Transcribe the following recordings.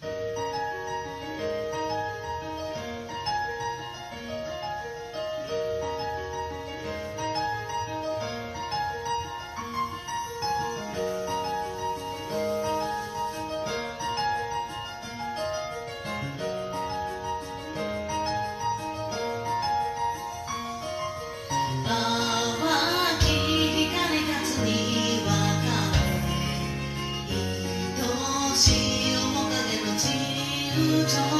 Bye. 不懂。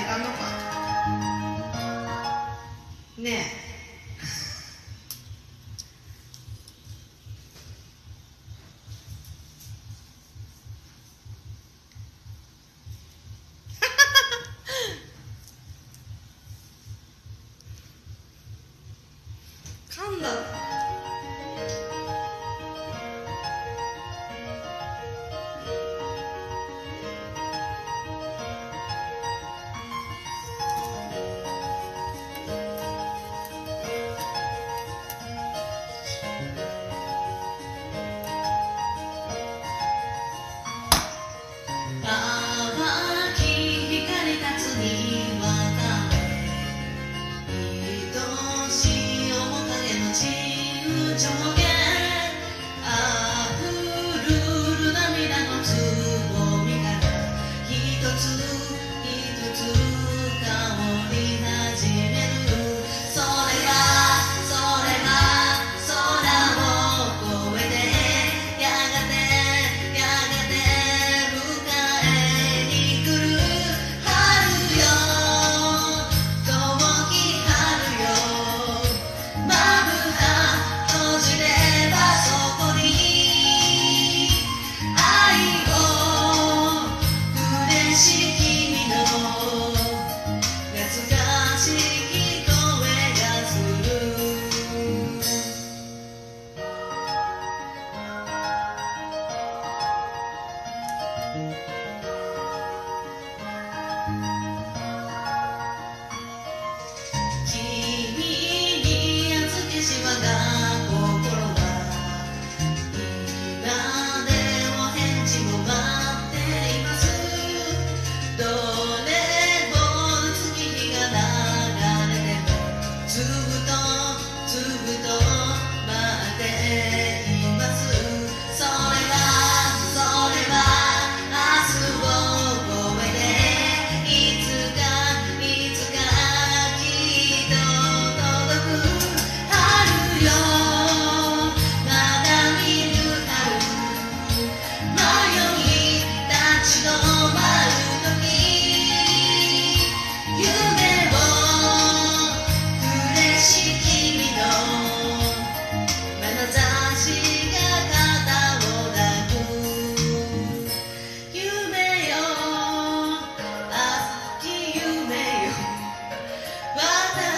いかんのかねえ。Uh,